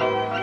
Bye.